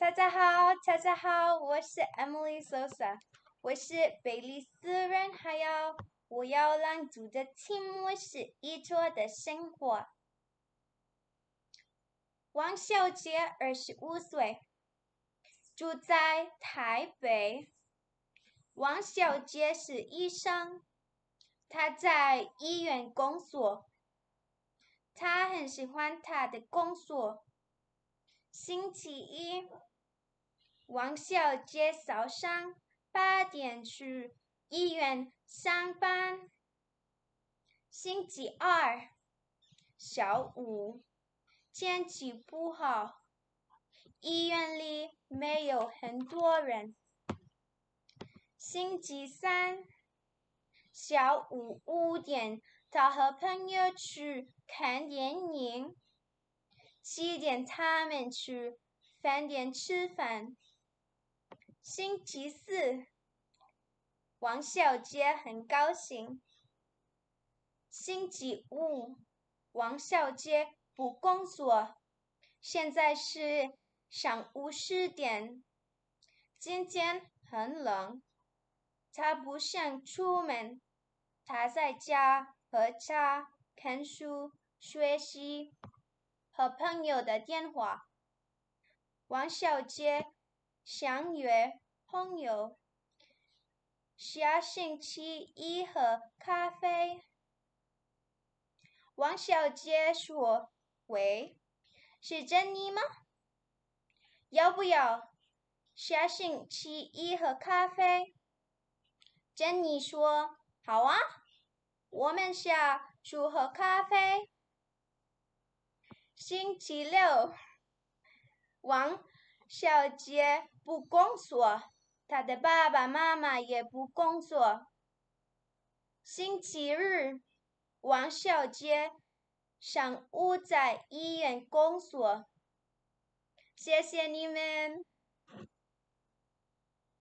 大家好，大家好，我是 Emily Sosa，我是贝里斯人，还有我要朗读的题目是《一桌的生活》。王小姐二十五岁，住在台北。王小姐是医生，她在医院工作，她很喜欢她的工作。星期一。王小姐早上八点去医院上班。星期二下午天气不好，医院里没有很多人。星期三下午五点，她和朋友去看电影。七点他们去饭店吃饭。星期四，王小姐很高兴。星期五，王小姐不工作。现在是上午十点。今天很冷，她不想出门。她在家喝茶、看书、学习和朋友的电话。王小姐。相约朋友下星期一喝咖啡。王小姐说：“喂，是珍妮吗？要不要下星期一喝咖啡？”珍妮说：“好啊，我们下去喝咖啡。”星期六，王。小杰不工作，他的爸爸妈妈也不工作。星期日，王小杰上午在医院工作。谢谢你们。